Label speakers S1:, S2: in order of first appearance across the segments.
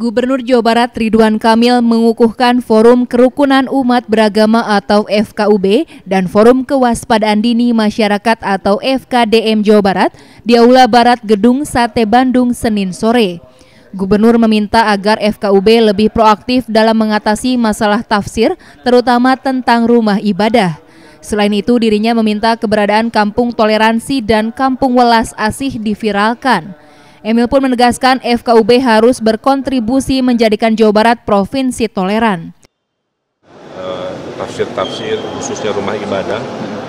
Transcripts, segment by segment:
S1: Gubernur Jawa Barat Ridwan Kamil mengukuhkan Forum Kerukunan Umat Beragama atau FKUB dan Forum Kewaspadaan Dini Masyarakat atau FKDM Jawa Barat di Aula Barat Gedung Sate Bandung Senin sore. Gubernur meminta agar FKUB lebih proaktif dalam mengatasi masalah tafsir, terutama tentang rumah ibadah. Selain itu, dirinya meminta keberadaan kampung toleransi dan kampung welas asih diviralkan. Emil pun menegaskan FKUB harus berkontribusi menjadikan Jawa Barat provinsi toleran.
S2: Eh, tafsir-tafsir khususnya rumah ibadah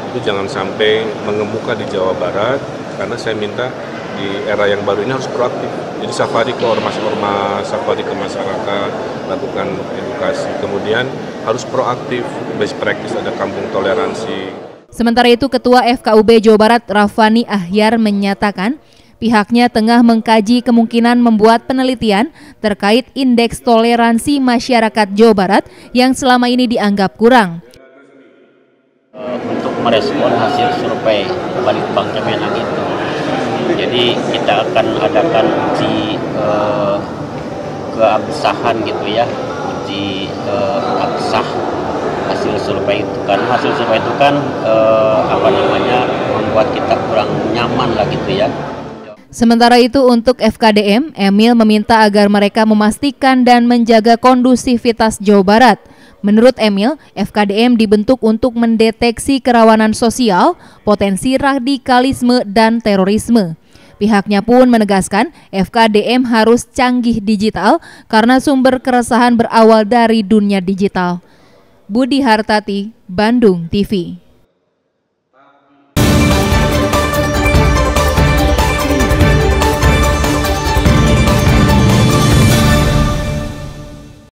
S2: itu jangan sampai mengemuka di Jawa Barat karena saya minta di era yang baru ini harus proaktif. Jadi safari ke ormas-ormas, safari ke masyarakat, lakukan edukasi. Kemudian harus proaktif, best practice ada kampung toleransi.
S1: Sementara itu Ketua FKUB Jawa Barat Rafani Ahyar menyatakan Pihaknya tengah mengkaji kemungkinan membuat penelitian terkait indeks toleransi masyarakat Jawa Barat yang selama ini dianggap kurang.
S3: Eh, untuk merespon hasil survei Balitbang Kemenang itu, jadi kita akan adakan uji uh, keabsahan gitu ya, uji uh, absah hasil survei itu kan hasil survei itu kan uh, apa namanya membuat kita kurang nyaman lah gitu ya
S1: Sementara itu untuk FKDM, Emil meminta agar mereka memastikan dan menjaga kondusivitas Jawa Barat. Menurut Emil, FKDM dibentuk untuk mendeteksi kerawanan sosial, potensi radikalisme, dan terorisme. Pihaknya pun menegaskan FKDM harus canggih digital karena sumber keresahan berawal dari dunia digital. Budi Hartati, Bandung TV